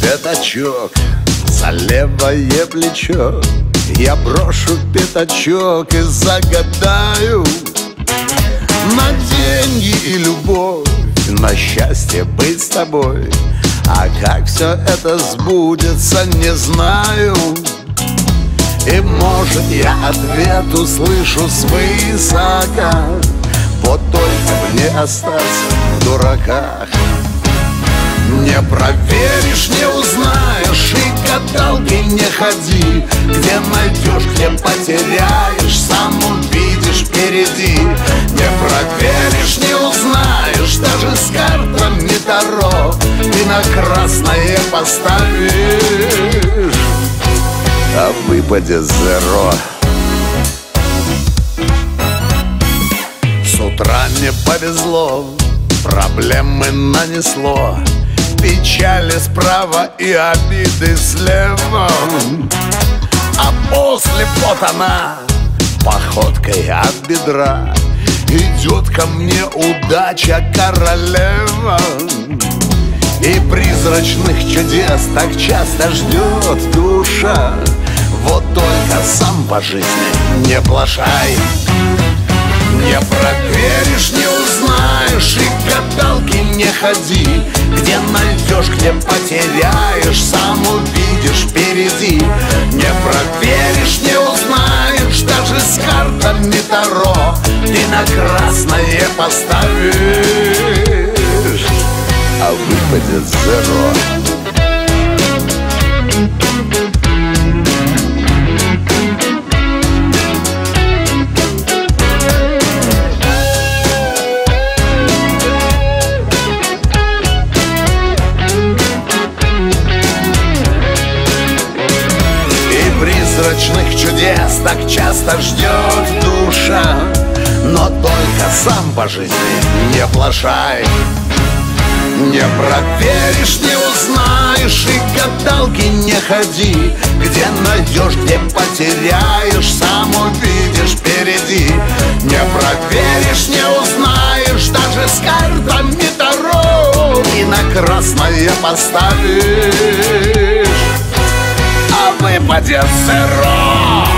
пятачок за левое плечо. Я брошу пятачок и загадаю На деньги и любовь, на счастье быть с тобой. А как все это сбудется, не знаю. И может я ответ услышу свысока. Вот только мне остаться в дураках не проверишь, не узнаешь И гадалки не ходи. Где найдешь, где потеряешь Сам увидишь впереди. Не проверишь, не узнаешь Даже с картами Таро. Ты на красное поставишь. А выпадет зеро. С утра не повезло Проблемы нанесло Печали справа и обиды слева. А после вот она Походкой от бедра Идет ко мне удача королева. И призрачных чудес так часто ждет душа. Вот только сам по жизни не плашай Не проверишь, не узнаешь И гадалки не ходи Где найдешь, где потеряешь Сам увидишь впереди. Не проверишь, не узнаешь Даже с картами Таро Ты на красное поставишь. А выпадет зеро призрачных чудес так часто ждет душа Но только сам по жизни не плашай. Не проверишь, не узнаешь И гадалки не ходи. Где найдешь, где потеряешь Сам увидишь впереди. Не проверишь, не узнаешь Даже с картами Таро И на красное поставишь а выпадет сырок